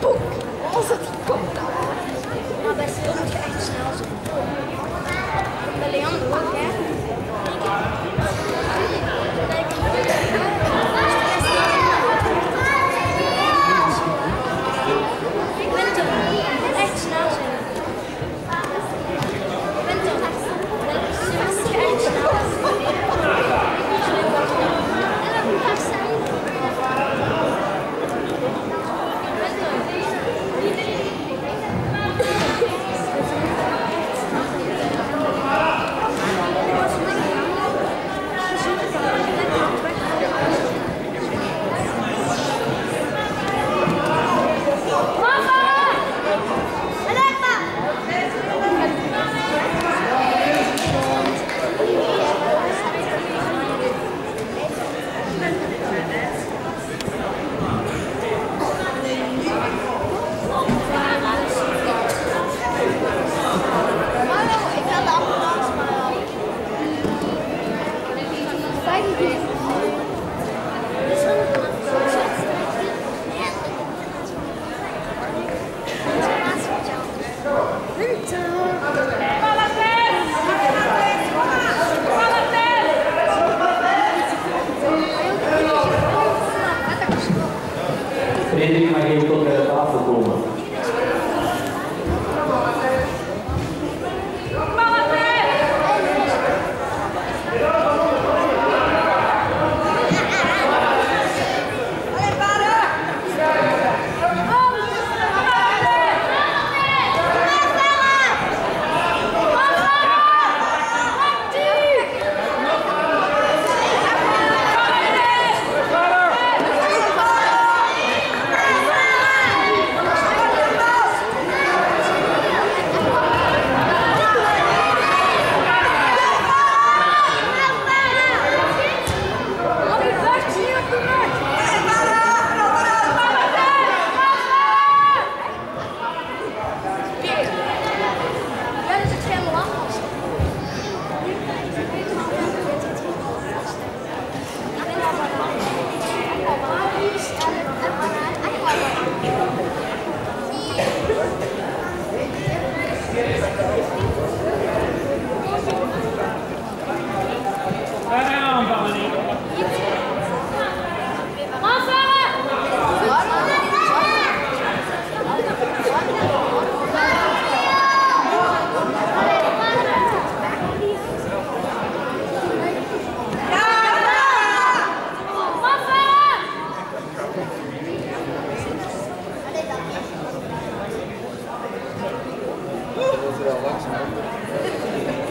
Boek, als het komt dan. Maar best wel moet je echt snel zijn. Bij Leandro Thank you.